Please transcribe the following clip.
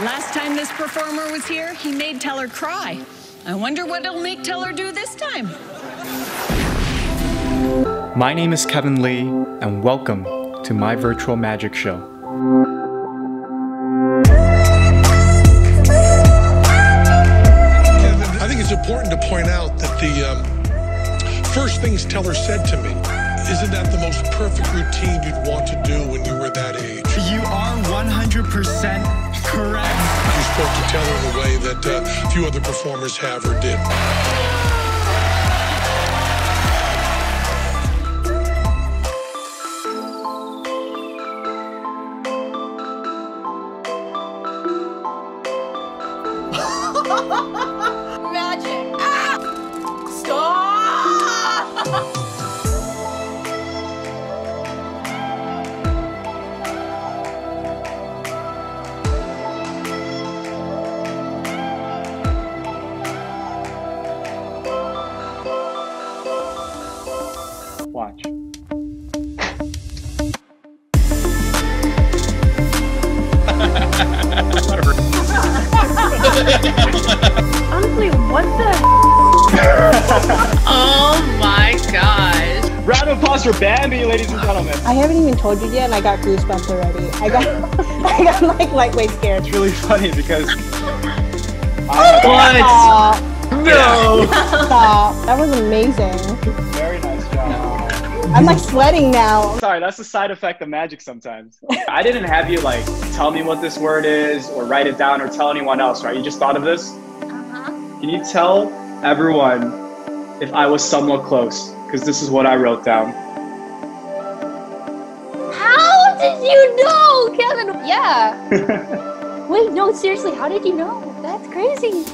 Last time this performer was here, he made Teller cry. I wonder what it'll make Teller do this time. My name is Kevin Li, and welcome to my virtual magic show. Kevin, I think it's important to point out that the um, first things Teller said to me, isn't that the most perfect routine you'd want to do when you were that age? You are 100% correct. You spoke to Teller in a way that uh, few other performers have or did. Magic. Round of applause for Bambi, ladies and gentlemen. I haven't even told you yet, and I got goosebumps already. I got, I got like lightweight scared. It's really funny because. Stop! No! Stop! That was amazing. Very nice job. I'm like sweating now. Sorry, that's the side effect of magic sometimes. I didn't have you like tell me what this word is or write it down or tell anyone else, right? You just thought of this? Uh-huh. Can you tell everyone if I was somewhat close? Because this is what I wrote down. How did you know, Kevin? Yeah. Wait, no, seriously, how did you know? That's crazy.